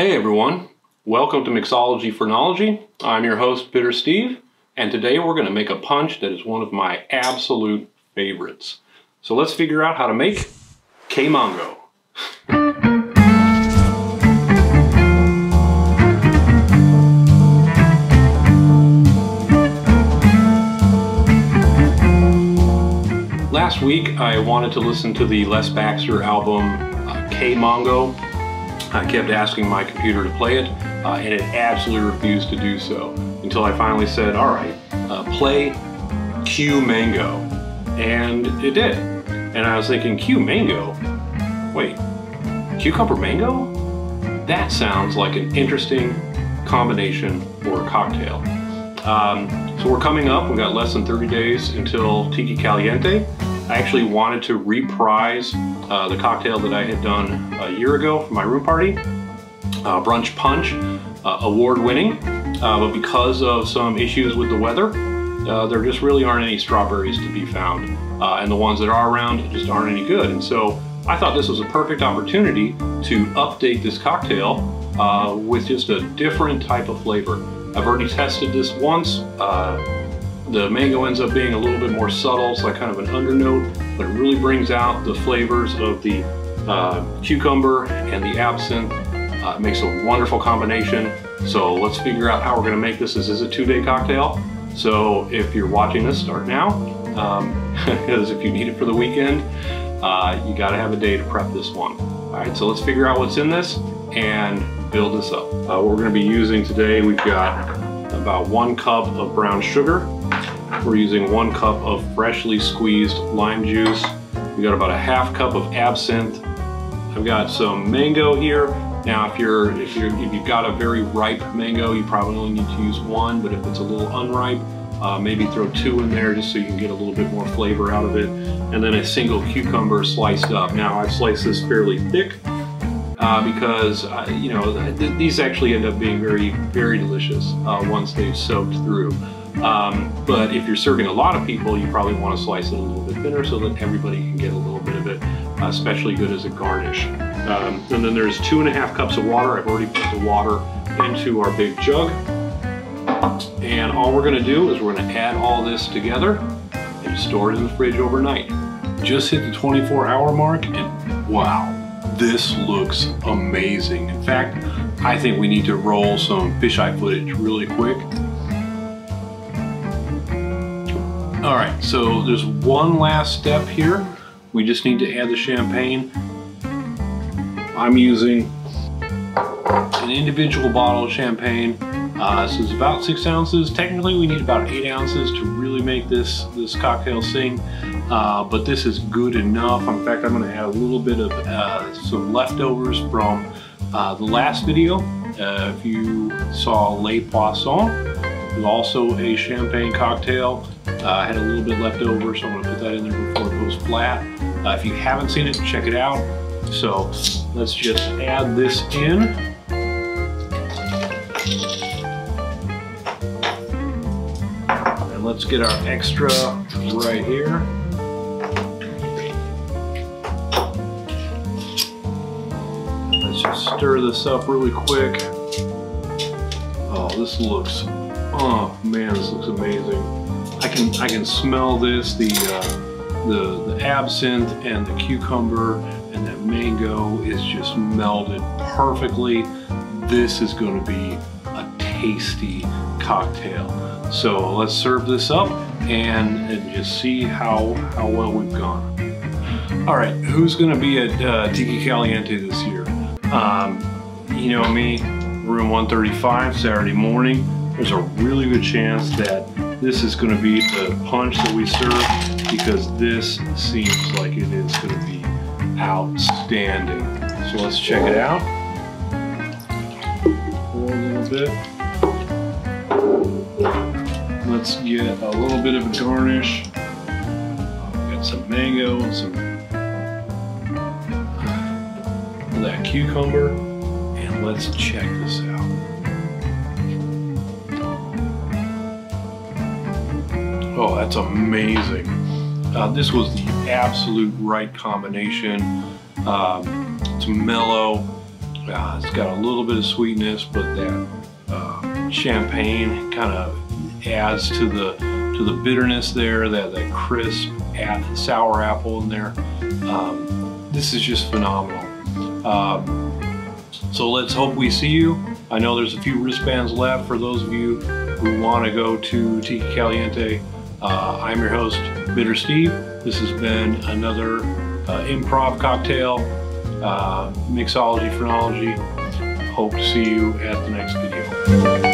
Hey everyone, welcome to Mixology Phrenology. I'm your host, Bitter Steve, and today we're going to make a punch that is one of my absolute favorites. So let's figure out how to make Que Mango. Last week I wanted to listen to the Les Baxter album uh, Que Mango I kept asking my computer to play it, uh, and it absolutely refused to do so until I finally said, all right, uh, play Q Mango. And it did. And I was thinking, Q Mango? Wait, cucumber mango? That sounds like an interesting combination for a cocktail. Um, so we're coming up, we've got less than 30 days until Tiki Caliente. I actually wanted to reprise uh, the cocktail that I had done a year ago for my room party, uh, Brunch Punch, uh, award winning. Uh, but because of some issues with the weather, uh, there just really aren't any strawberries to be found. Uh, and the ones that are around just aren't any good. And so I thought this was a perfect opportunity to update this cocktail with just a different type of flavor. I've already tested this once. The mango ends up being a little bit more subtle, it's like kind of an undernote, but it really brings out the flavors of the uh, cucumber and the absinthe. Uh, it makes a wonderful combination. So let's figure out how we're gonna make this. This is a two-day cocktail. So if you're watching this, start now. Because um, if you need it for the weekend, uh, you gotta have a day to prep this one. All right, so let's figure out what's in this and build this up. Uh, what we're gonna be using today, we've got about one cup of brown sugar, we're using one cup of freshly squeezed lime juice. We got about a half cup of absinthe. I've got some mango here. Now, if you're if you're if you've got a very ripe mango, you probably only need to use one. But if it's a little unripe, uh, maybe throw two in there just so you can get a little bit more flavor out of it. And then a single cucumber sliced up. Now, I've sliced this fairly thick uh, because uh, you know th these actually end up being very very delicious uh, once they've soaked through. Um, but if you're serving a lot of people, you probably want to slice it a little bit thinner so that everybody can get a little bit of it, uh, especially good as a garnish. Um, and then there's two and a half cups of water. I've already put the water into our big jug. And all we're gonna do is we're gonna add all this together and store it in the fridge overnight. Just hit the 24 hour mark and wow, this looks amazing. In fact, I think we need to roll some fisheye footage really quick All right, so there's one last step here. We just need to add the champagne. I'm using an individual bottle of champagne. Uh, this is about six ounces. Technically, we need about eight ounces to really make this, this cocktail sing, uh, but this is good enough. In fact, I'm gonna add a little bit of uh, some leftovers from uh, the last video. Uh, if you saw Le Poisson, also a champagne cocktail. Uh, I had a little bit left over, so I'm gonna put that in there before it goes flat. Uh, if you haven't seen it, check it out. So let's just add this in. And let's get our extra right here. Let's just stir this up really quick. Oh, this looks Oh man, this looks amazing. I can I can smell this, the uh, the the absinthe and the cucumber and that mango is just melded perfectly. This is going to be a tasty cocktail. So let's serve this up and, and just see how how well we've gone. All right, who's going to be at uh, Tiki Caliente this year? Um, you know me, room 135, Saturday morning there's a really good chance that this is going to be the punch that we serve because this seems like it is going to be outstanding. So let's check it out. Pour a little bit. Let's get a little bit of a garnish. Uh, got some mango some that cucumber. And let's check this out. Oh, that's amazing. Uh, this was the absolute right combination. Um, it's mellow. Uh, it's got a little bit of sweetness, but that uh, champagne kind of adds to the to the bitterness there. That that crisp sour apple in there. Um, this is just phenomenal. Um, so let's hope we see you. I know there's a few wristbands left for those of you who want to go to Tiki Caliente. Uh, I'm your host, Bitter Steve. This has been another uh, improv cocktail, uh, mixology, phrenology. Hope to see you at the next video.